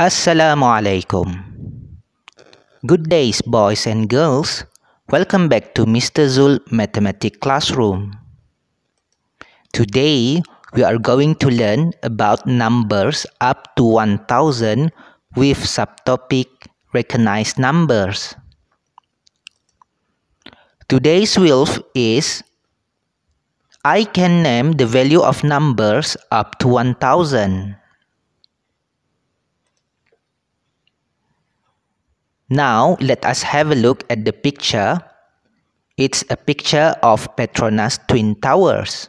Assalamu alaikum. Good days, boys and girls. Welcome back to Mr. Zul Mathematics Classroom. Today, we are going to learn about numbers up to 1000 with subtopic recognized numbers. Today's wolf is I can name the value of numbers up to 1000. Now let us have a look at the picture. It's a picture of Petronas Twin Towers.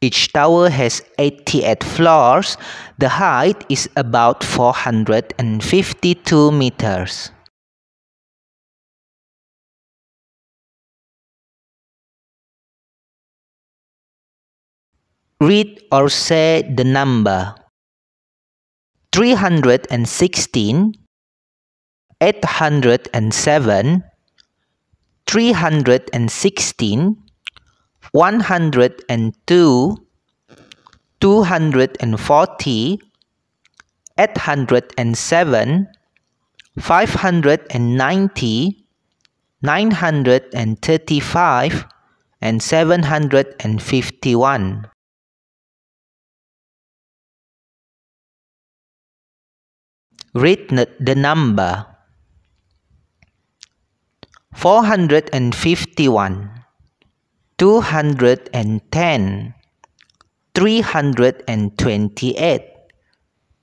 Each tower has 88 floors. The height is about 452 meters. Read or say the number. 316 807 316 102 240 807 590 935 and 751 Read the number 451 210 328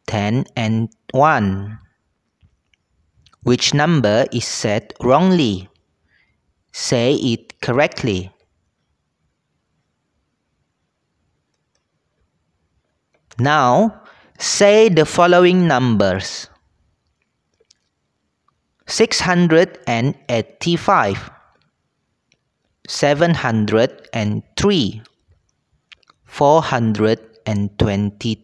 10 and 1 Which number is said wrongly? Say it correctly. Now, say the following numbers. 685 703 420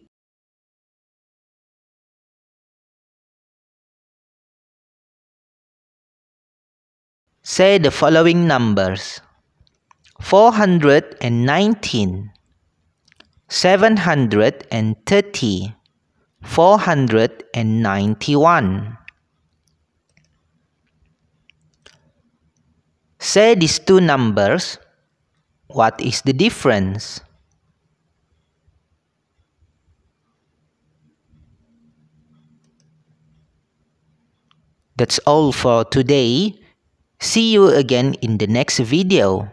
Say the following numbers. 419 730 491 Say these two numbers. What is the difference? That's all for today. See you again in the next video.